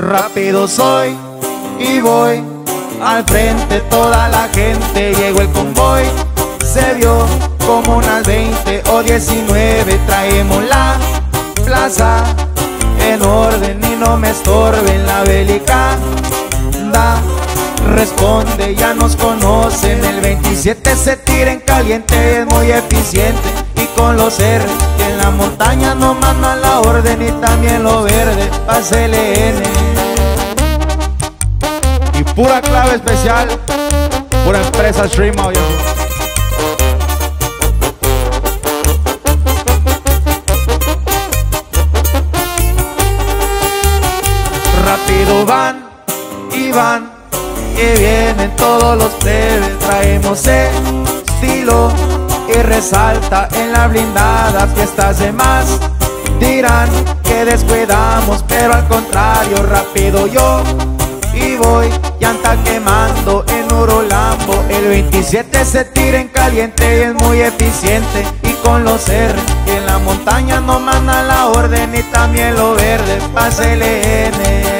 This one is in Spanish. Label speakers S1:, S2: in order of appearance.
S1: Rápido soy y voy. Al frente toda la gente, llegó el convoy, se vio como unas 20 o 19, traemos la plaza en orden y no me estorben. La bélica. Da, responde, ya nos conocen, el 27 se tira en caliente, es muy eficiente. Y con los R que en la montaña no mandan la orden y también lo verde, pase LN pura clave especial, pura empresa Stream Audio. Rápido van y van, que vienen todos los plebes, traemos estilo y resalta en la blindada fiestas de más. Dirán que descuidamos, pero al contrario, rápido yo y voy. Llanta quemando en Orolambo El 27 se tira en caliente y es muy eficiente. Y con los R que en la montaña no manda la orden y también lo verde, pásele N